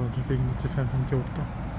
Sono tutte in differenza anche 8